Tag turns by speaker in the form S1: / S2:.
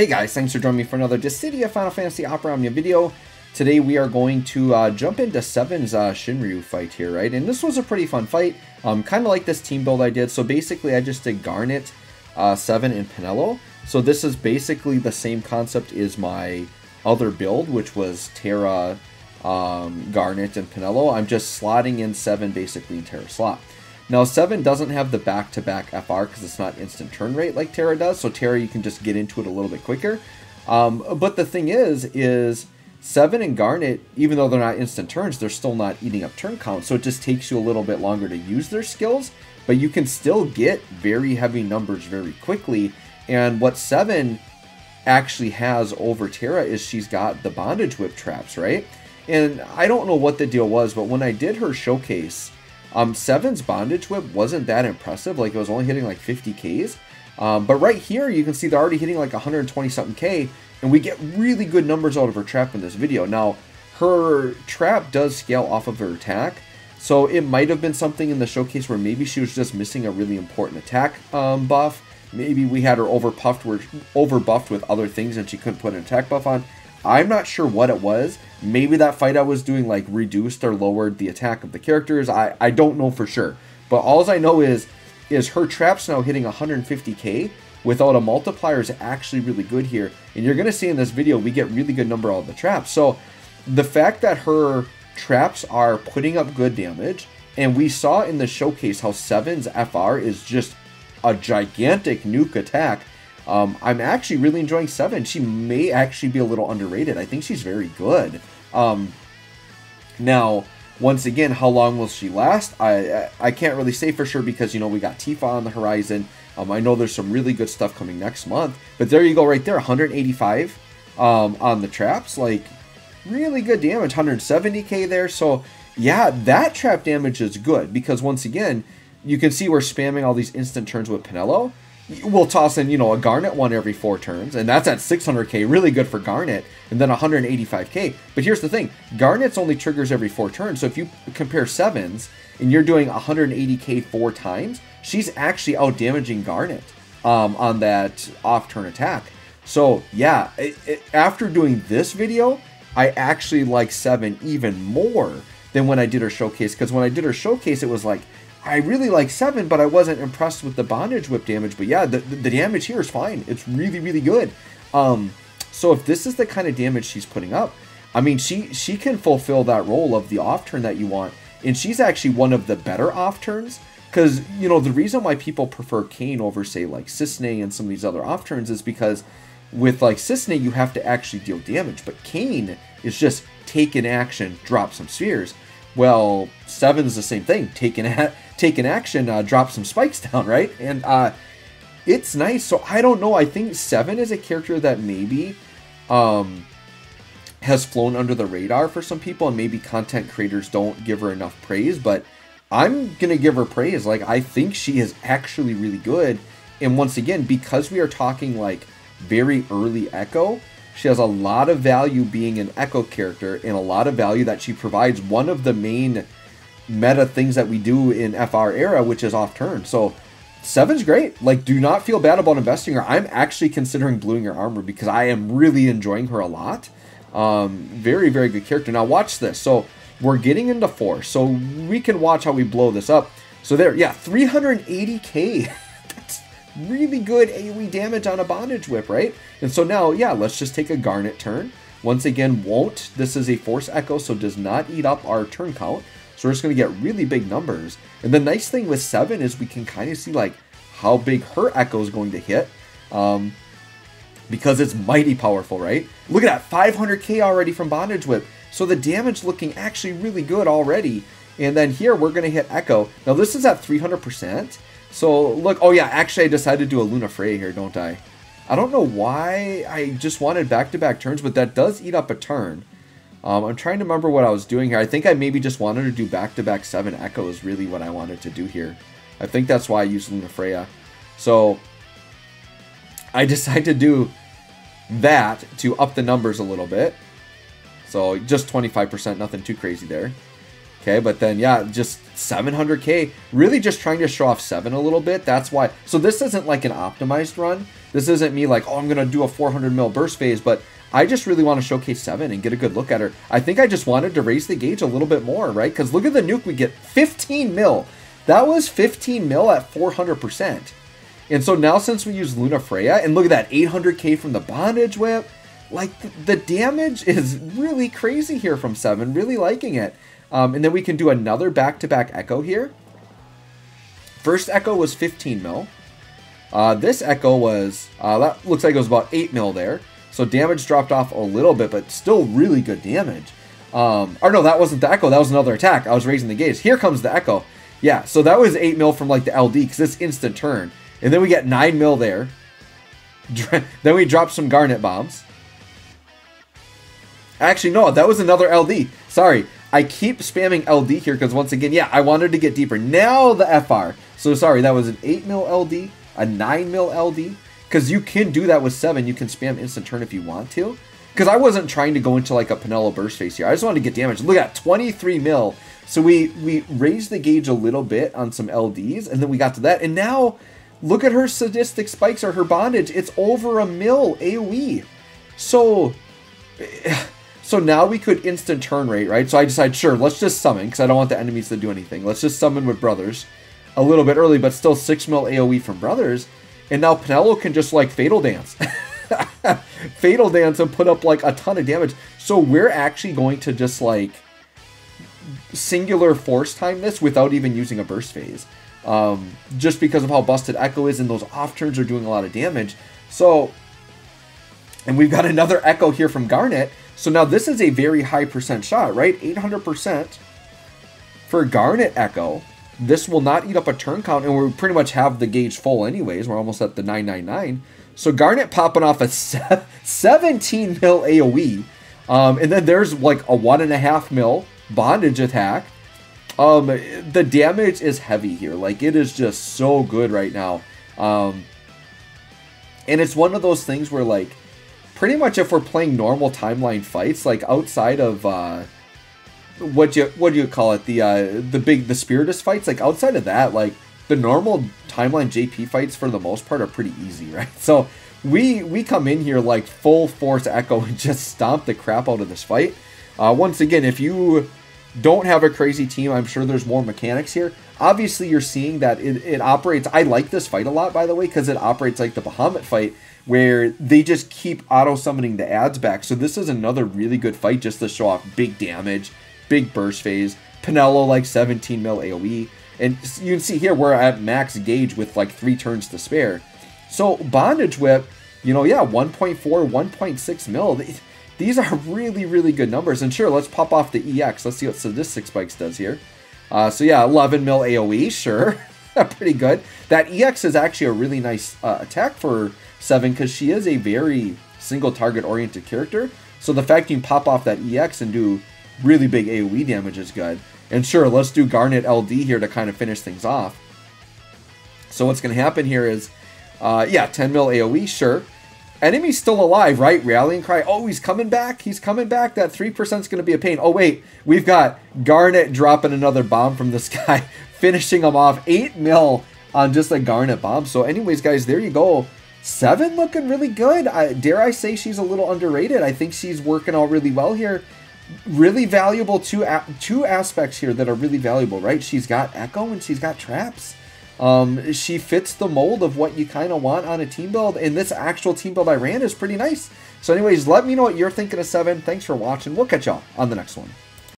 S1: Hey guys, thanks for joining me for another Dissidia Final Fantasy Opera Omnia video. Today we are going to uh, jump into Seven's uh, Shinryu fight here, right? And this was a pretty fun fight, um, kind of like this team build I did. So basically I just did Garnet, uh, Seven, and Penelo. So this is basically the same concept as my other build, which was Terra, um, Garnet, and Penelo. I'm just slotting in Seven basically in Terra slot. Now, 7 doesn't have the back-to-back FR because it's not instant turn rate like Terra does, so Terra you can just get into it a little bit quicker. Um, but the thing is, is 7 and Garnet, even though they're not instant turns, they're still not eating up turn count, so it just takes you a little bit longer to use their skills, but you can still get very heavy numbers very quickly, and what 7 actually has over Terra is she's got the bondage whip traps, right? And I don't know what the deal was, but when I did her showcase, um, Seven's Bondage Whip wasn't that impressive. Like, it was only hitting like 50 Ks. Um, but right here, you can see they're already hitting like 120 something K, and we get really good numbers out of her trap in this video. Now, her trap does scale off of her attack, so it might have been something in the showcase where maybe she was just missing a really important attack um, buff. Maybe we had her over puffed, over buffed with other things and she couldn't put an attack buff on. I'm not sure what it was. Maybe that fight I was doing like reduced or lowered the attack of the characters. I, I don't know for sure. But all I know is is her traps now hitting 150k without a multiplier is actually really good here. And you're going to see in this video we get really good number out of the traps. So the fact that her traps are putting up good damage and we saw in the showcase how 7's FR is just a gigantic nuke attack um, I'm actually really enjoying Seven. She may actually be a little underrated. I think she's very good. Um, now, once again, how long will she last? I I can't really say for sure because you know we got Tifa on the horizon. Um, I know there's some really good stuff coming next month. But there you go, right there, 185 um, on the traps. Like really good damage, 170k there. So yeah, that trap damage is good because once again, you can see we're spamming all these instant turns with Penelo we'll toss in, you know, a Garnet one every four turns, and that's at 600k, really good for Garnet, and then 185k. But here's the thing Garnet's only triggers every four turns, so if you compare sevens and you're doing 180k four times, she's actually out damaging Garnet um, on that off turn attack. So, yeah, it, it, after doing this video, I actually like 7 even more than when I did her showcase, because when I did her showcase, it was like, I really like seven, but I wasn't impressed with the bondage whip damage. But yeah, the, the damage here is fine. It's really, really good. Um, so if this is the kind of damage she's putting up, I mean, she she can fulfill that role of the off turn that you want, and she's actually one of the better off turns. Because you know the reason why people prefer Kain over say like Cissnei and some of these other off turns is because with like Cissnei you have to actually deal damage, but Kain is just take an action, drop some spheres. Well, seven is the same thing. Take an take an action, uh, drop some spikes down, right? And uh, it's nice. So I don't know. I think seven is a character that maybe um, has flown under the radar for some people, and maybe content creators don't give her enough praise. But I'm gonna give her praise. Like I think she is actually really good. And once again, because we are talking like very early Echo, she has a lot of value being an Echo character and a lot of value that she provides one of the main meta things that we do in FR era, which is off turn. So Seven's great. Like, do not feel bad about investing her. I'm actually considering bluing her armor because I am really enjoying her a lot. Um, very, very good character. Now watch this. So we're getting into four. So we can watch how we blow this up. So there, yeah, 380k. really good AoE damage on a Bondage Whip, right? And so now, yeah, let's just take a Garnet turn. Once again, won't. This is a Force Echo, so does not eat up our turn count. So we're just going to get really big numbers. And the nice thing with 7 is we can kind of see like how big her Echo is going to hit. Um, because it's mighty powerful, right? Look at that, 500k already from Bondage Whip. So the damage looking actually really good already. And then here we're going to hit Echo. Now this is at 300%. So look, oh yeah, actually I decided to do a Lunafreya here, don't I? I don't know why I just wanted back-to-back -back turns, but that does eat up a turn. Um, I'm trying to remember what I was doing here. I think I maybe just wanted to do back-to-back -back 7 Echoes, really what I wanted to do here. I think that's why I used Lunafreya. So I decided to do that to up the numbers a little bit. So just 25%, nothing too crazy there. Okay, but then yeah, just 700k. Really just trying to show off 7 a little bit. That's why. So this isn't like an optimized run. This isn't me like, oh, I'm to do a 400 mil burst phase, but I just really want to showcase 7 and get a good look at her. I think I just wanted to raise the gauge a little bit more, right? Because look at the nuke we get. 15 mil. That was 15 mil at 400%. And so now since we use Lunafreya, and look at that, 800k from the Bondage Whip, like the damage is really crazy here from 7, really liking it. Um, and then we can do another back-to-back -back Echo here. First Echo was 15 mil. Uh, this Echo was, uh, that looks like it was about 8 mil there. So damage dropped off a little bit, but still really good damage. Um, or no, that wasn't the Echo, that was another attack. I was raising the gauge. Here comes the Echo. Yeah, so that was 8 mil from like the LD, because it's instant turn. And then we get 9 mil there. then we drop some Garnet Bombs. Actually, no, that was another LD. Sorry, I keep spamming LD here because once again, yeah, I wanted to get deeper. Now the FR. So sorry, that was an 8 mil LD, a 9 mil LD. Because you can do that with 7. You can spam instant turn if you want to. Because I wasn't trying to go into like a Penelo burst phase here. I just wanted to get damage. Look at 23 mil. So we, we raised the gauge a little bit on some LDs. And then we got to that. And now, look at her sadistic spikes or her bondage. It's over a mil AoE. So... Eh, So now we could instant turn rate, right? So I decide, sure, let's just summon, because I don't want the enemies to do anything. Let's just summon with Brothers. A little bit early, but still 6 mil AoE from Brothers. And now Penelo can just, like, Fatal Dance. Fatal Dance and put up, like, a ton of damage. So we're actually going to just, like, singular force time this without even using a burst phase. Um, just because of how busted Echo is and those off turns are doing a lot of damage. So, and we've got another Echo here from Garnet. So now this is a very high percent shot, right? 800% for Garnet Echo. This will not eat up a turn count, and we pretty much have the gauge full anyways. We're almost at the 999. So Garnet popping off a 17 mil AoE. Um, and then there's like a 1.5 mil bondage attack. Um, the damage is heavy here. Like, it is just so good right now. Um, and it's one of those things where, like, pretty much if we're playing normal timeline fights, like outside of uh, what you what do you call it the uh, the big the Spiritus fights, like outside of that, like the normal timeline JP fights for the most part are pretty easy, right? So we we come in here like full force echo and just stomp the crap out of this fight. Uh, once again, if you don't have a crazy team, I'm sure there's more mechanics here. Obviously, you're seeing that it, it operates. I like this fight a lot, by the way, because it operates like the Bahamut fight, where they just keep auto summoning the ads back. So this is another really good fight just to show off big damage, big burst phase. Penelo like 17 mil AoE. And you can see here we're at max gauge with like three turns to spare. So Bondage Whip, you know, yeah, 1.4, 1.6 mil. These are really, really good numbers. And sure, let's pop off the EX. Let's see what Sadistic Spikes does here. Uh, so yeah, 11 mil AoE, sure. Pretty good. That EX is actually a really nice uh, attack for 7 because she is a very single target oriented character. So the fact you pop off that EX and do really big AoE damage is good. And sure, let's do Garnet LD here to kind of finish things off. So what's going to happen here is, uh, yeah, 10 mil AoE, sure. Enemy's still alive, right? Rallying cry. Oh, he's coming back. He's coming back. That 3% is going to be a pain. Oh, wait. We've got Garnet dropping another bomb from the sky, finishing him off. 8 mil on just a Garnet bomb. So anyways, guys, there you go. Seven looking really good. I, dare I say she's a little underrated. I think she's working out really well here. Really valuable two two aspects here that are really valuable, right? She's got echo and she's got traps. Um, she fits the mold of what you kind of want on a team build, and this actual team build I ran is pretty nice. So anyways, let me know what you're thinking of 7. Thanks for watching. We'll catch y'all on the next one.